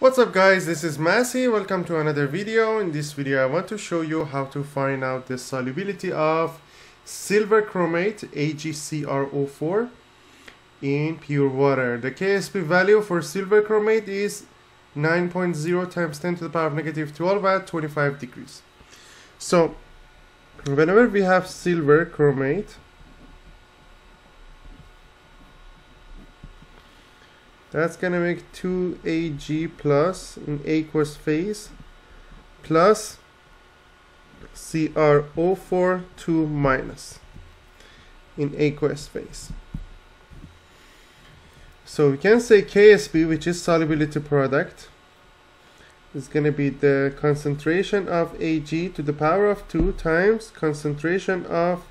What's up guys, this is Masi, welcome to another video. In this video I want to show you how to find out the solubility of silver chromate AgCrO4 in pure water. The KSP value for silver chromate is 9.0 times 10 to the power of negative 12 at 25 degrees. So whenever we have silver chromate That's gonna make 2Ag plus in aqueous phase plus CrO4 2 minus in aqueous phase. So we can say KSP, which is solubility product, is going to be the concentration of Ag to the power of 2 times concentration of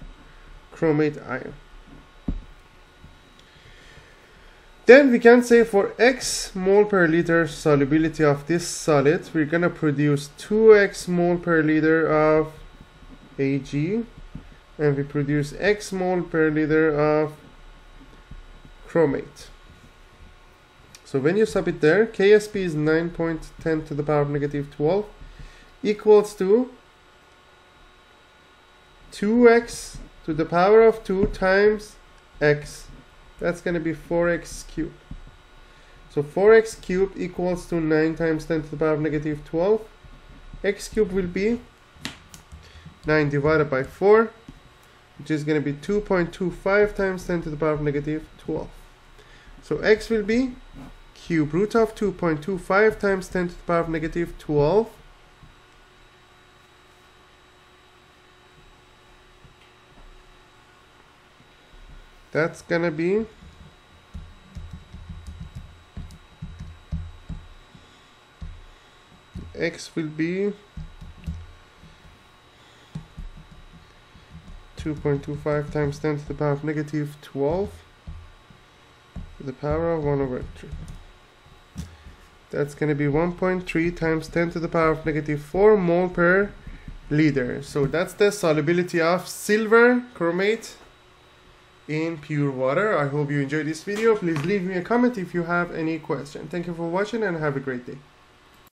chromate ion. Then we can say for x mole per liter solubility of this solid, we're gonna produce 2x mole per liter of Ag and we produce x mole per liter of chromate. So when you sub it there, KSP is 9.10 to the power of negative 12 equals to 2x to the power of 2 times x that's going to be 4x cubed. So 4x cubed equals to 9 times 10 to the power of negative 12. x cubed will be 9 divided by 4, which is going to be 2.25 times 10 to the power of negative 12. So x will be cube root of 2.25 times 10 to the power of negative 12 that's gonna be x will be 2.25 times 10 to the power of negative 12 to the power of 1 over 3 that's going to be 1.3 times 10 to the power of negative 4 mole per liter. So that's the solubility of silver chromate in pure water. I hope you enjoyed this video. Please leave me a comment if you have any question. Thank you for watching and have a great day.